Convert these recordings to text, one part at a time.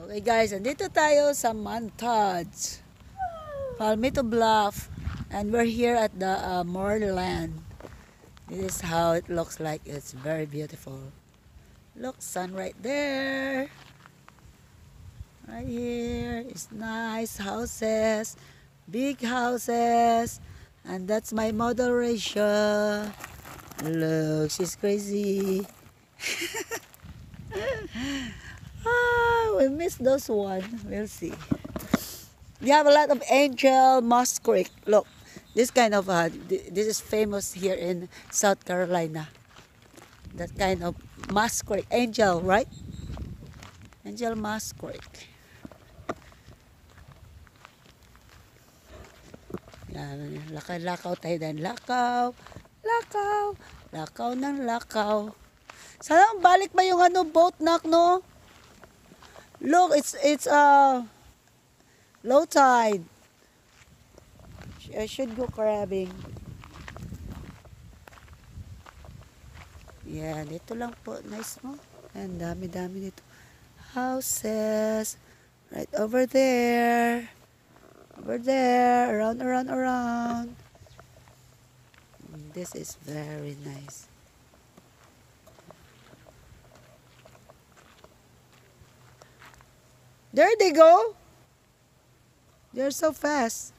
Okay guys, andito tayo sa Montage. Palmetto Bluff. And we're here at the uh, Moorland. This is how it looks like. It's very beautiful. Look, sun right there. Right here. It's nice houses. Big houses. And that's my model ratio. Look, she's crazy. missed those one. We'll see. We have a lot of angel moss creek. Look, this kind of uh, th- this is famous here in South Carolina. That kind of moss creek, angel, right? Angel moss creek. Lakaw-lakaw tayo din. Lakaw, lakaw, lakaw ng lakaw. Sana balik ba yung ano boat nak no? Look, it's it's uh low tide. I should go crabbing. Yeah, dito lang po. Nice mo. Ang dami-dami dito. Houses. Right over there. Over there. Around, around, around. Mm, This is very nice. There they go. They're so fast.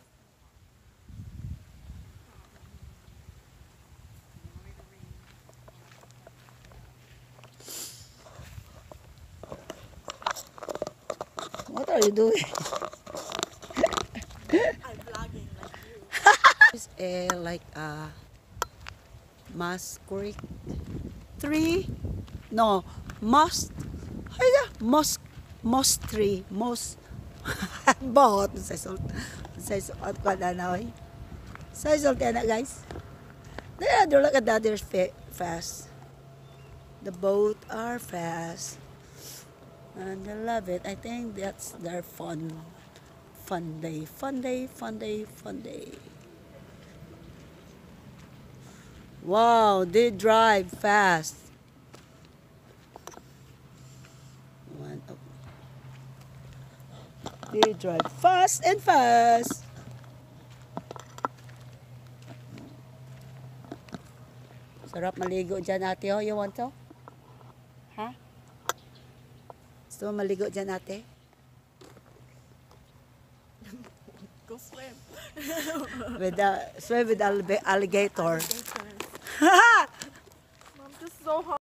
What are you doing? I'm vlogging like you. It's a like a creek tree. No, moss. Ay, tree. Moss. Bot sa salt. Sa salt ko na na oy. Sa salt na guys. Look at that. They're fa- fast. The boat are fast. And I love it. I think that's their fun. Fun day. Fun day, fun day, fun day. Wow, they drive fast. They drive fast and fast. Sarap maligo dyan ate. Oh, you want to? Ha? Gusto mo maligo dyan ate? Go swim. With the, swim with alligator. Mom, this is so hard.